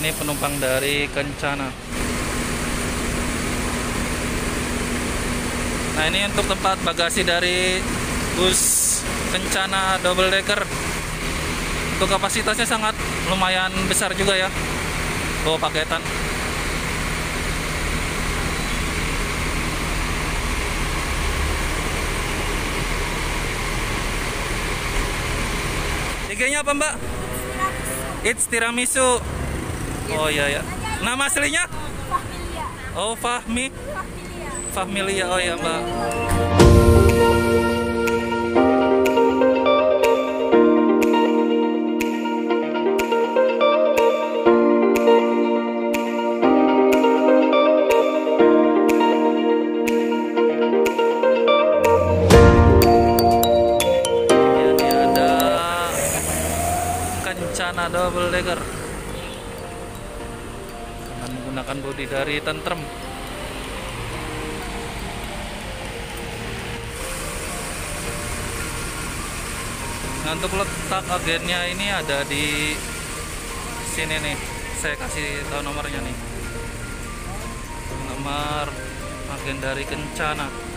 ini penumpang dari Kencana. Nah ini untuk tempat bagasi dari bus Kencana double decker. Untuk kapasitasnya sangat lumayan besar juga ya. Bawa paketan. IG-nya apa Mbak? It's tiramisu. Oh iya ya. Nama aslinya? Familia. Oh Fahmi. Familia. Familia. Oh iya Mbak. Menggunakan bodi dari tentrem. Nah, untuk letak agennya ini ada di sini nih. Saya kasih tahu nomornya nih. Nomor agen dari Kencana.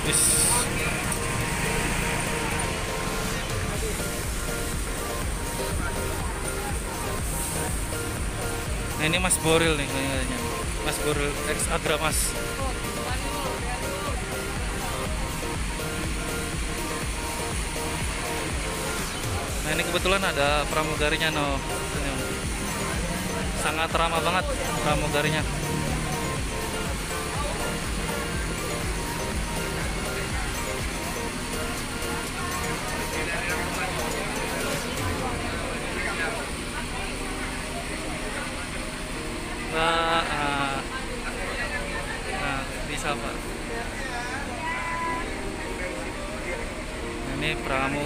Nah ini Mas Boril nih kayaknya. Mas Boril ex Agra Mas. Nah ini kebetulan ada pramugarinya no. Sangat ramah banget pramugarinya.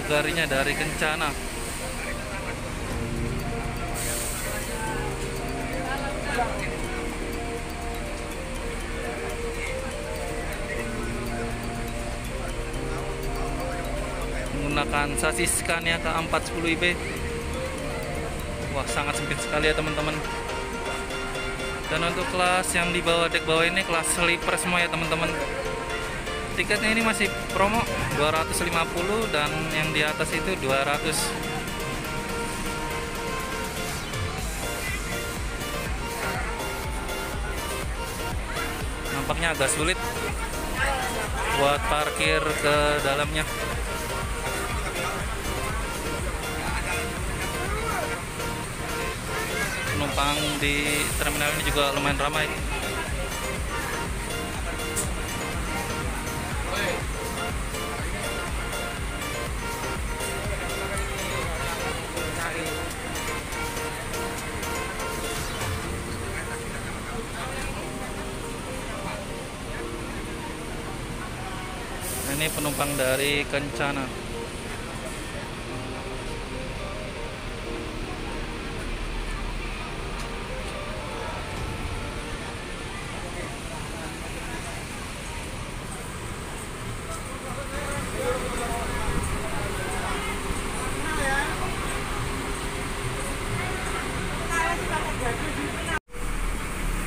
Pramugarinya dari Kencana. Menggunakan sasis Scania K410 IB. Wah, sangat sempit sekali ya teman-teman. Dan untuk kelas yang di bawah dek bawah ini kelas sleeper semua ya teman-teman. Tiketnya ini masih promo 250 dan yang di atas itu 200. Nampaknya agak sulit buat parkir ke dalamnya. penumpang di terminal ini juga lumayan ramai. Ini penumpang dari Kencana.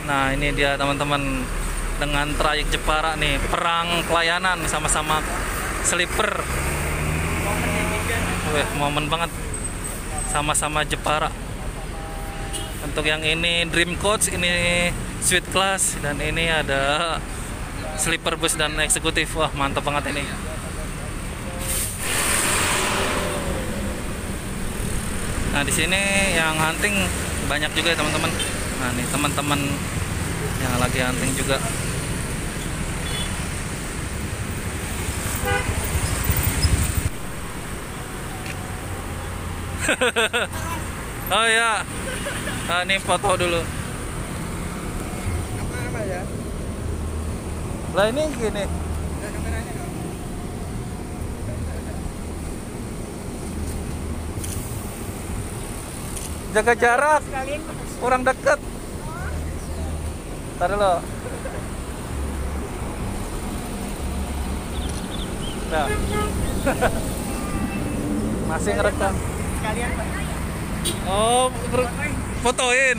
Nah ini dia teman-teman dengan trayek Jepara nih perang pelayanan sama-sama sleeper. Wih, momen banget sama-sama Jepara. Untuk yang ini Dream Coach, ini Suite Class dan ini ada sleeper bus dan eksekutif. Wah mantap banget ini. Nah di sini yang hunting banyak juga ya teman-teman. Nah nih teman-teman yang lagi hunting juga. oh ya, nah, ini foto dulu. Apa ya? Lah ini gini. Jaga jarak, kurang deket. Ntar dulu. Nah. Masih ngerekam. Sekalian Pak. Oh, fotoin.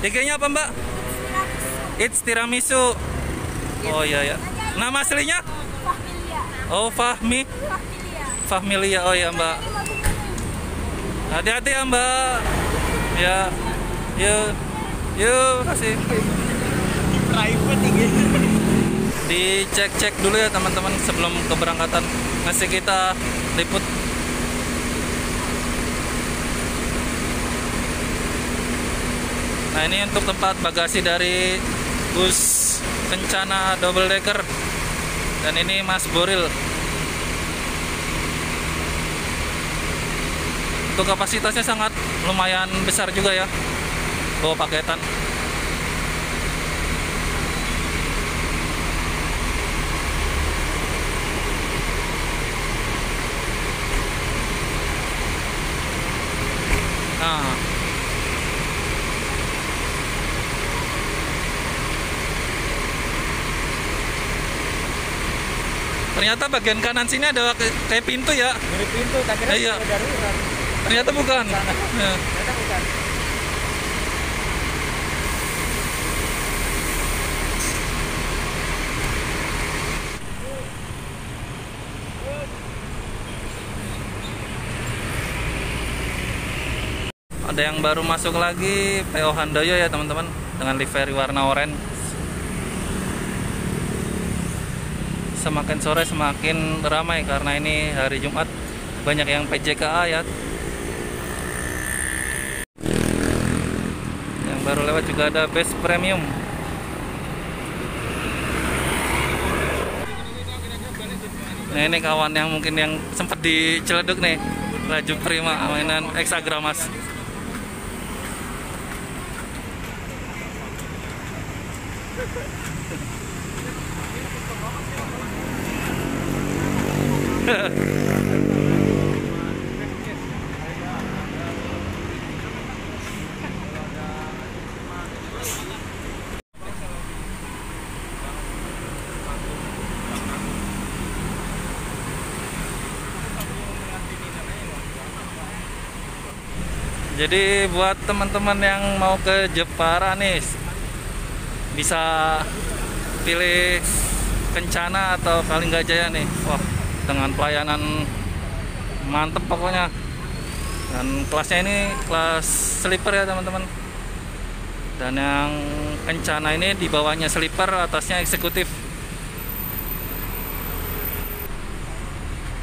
IG-nya apa, Mbak? It's tiramisu. Oh iya ya. Nama aslinya? Oh, Fahmi. Fahmilia. Oh ya, Mbak. Hati-hati ya, Mbak. Ya. Yuk. Yuk, kasih. Private ini. Dicek-cek dulu ya, teman-teman, sebelum keberangkatan. Masih kita liput Nah ini untuk tempat bagasi dari bus kencana double decker. Dan ini Mas Boril. Untuk kapasitasnya sangat lumayan besar juga ya. Bawa paketan nah ternyata bagian kanan sini ada kayak pintu ya Dari pintu, tak kira Iya. darurat. ternyata bukan Ya. Ternyata bukan. ada yang baru masuk lagi PO Handoyo ya teman-teman dengan livery warna oranye semakin sore semakin ramai karena ini hari Jumat. Banyak yang PJKA ya yang baru lewat juga ada best premium. Nah ini kawan yang mungkin yang sempat diceleduk nih. Laju prima mainan Hexagramas Jadi buat teman-teman yang mau ke Jepara nih bisa pilih Kencana atau Kalinggajaya nih. Wah, dengan pelayanan mantep pokoknya. Dan kelasnya ini kelas sleeper ya teman-teman. Dan yang Kencana ini di bawahnya sleeper, atasnya eksekutif.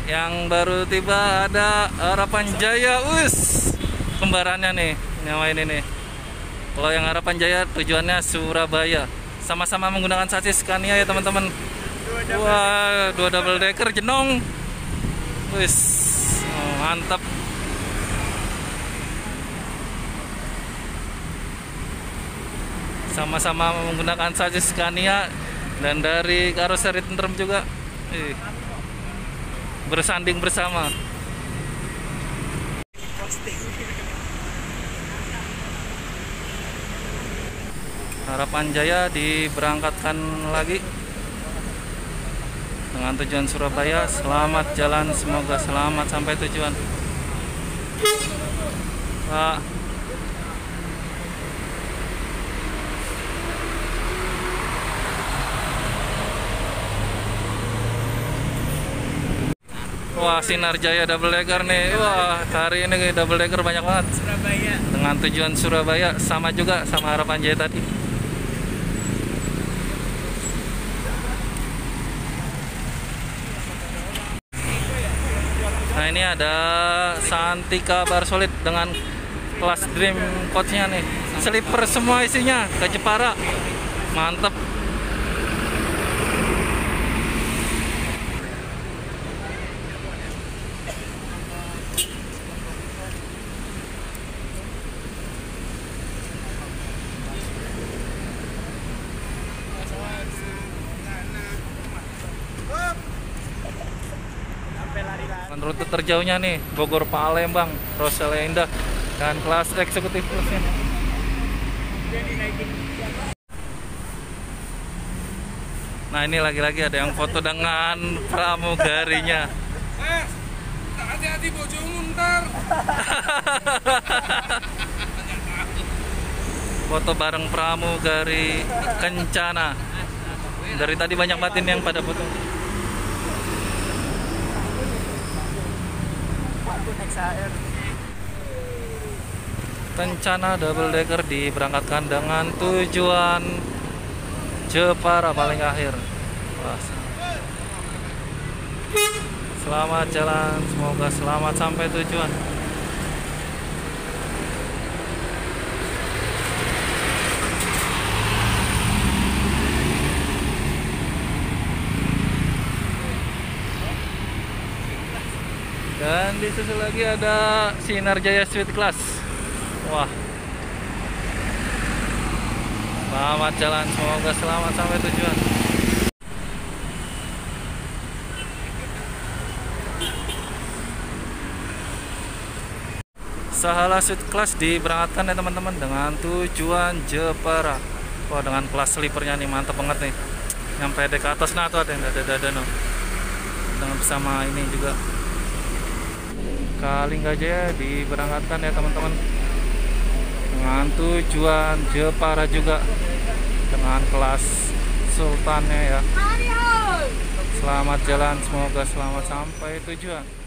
Yang baru tiba ada Harapan Jaya, us kembarannya nih nyawa ini nih kalau yang harapan jaya tujuannya Surabaya sama-sama menggunakan sasis Scania ya teman-teman wah dua double decker jenong. Wis oh, mantap. Sama-sama menggunakan sasis Scania dan dari karoseri tentrem juga. Ih, bersanding bersama. Harapan Jaya diberangkatkan lagi dengan tujuan Surabaya. Selamat jalan, semoga selamat sampai tujuan. Pak. Wah, Sinar Jaya double decker nih. Wah, hari ini double decker banyak banget Surabaya. dengan tujuan Surabaya sama juga sama Harapan Jaya tadi. Ini ada Santika Bar Solid dengan kelas Dream coachnya nih. Sleeper semua isinya ke Jepara. Mantep Lari-lari. Rute terjauhnya nih Bogor Palembang Rosalia Indah dan kelas eksekutif plusnya. Nah ini lagi-lagi ada yang foto dengan pramugarinya. Eh, hati-hati bojomu ntar. Foto bareng pramugari Kencana. Dari tadi banyak batin yang pada foto. Kencana double decker diberangkatkan dengan tujuan Jepara paling akhir. Selamat jalan, semoga selamat sampai tujuan. Dan di sisi lagi ada Sinar Jaya Sweet Class. Wah. Selamat jalan, semoga selamat sampai tujuan. Sahala Sweet Class diberangkatkan ya teman-teman dengan tujuan Jepara. Wah dengan kelas sleepernya nih mantap banget nih. Yang pede ke atas nah tuh ada yang dada-dada no. Dengan bersama ini juga Kalinggajaya diberangkatkan ya teman-teman. Dengan tujuan Jepara juga. Dengan kelas sultannya ya. Selamat jalan semoga selamat sampai tujuan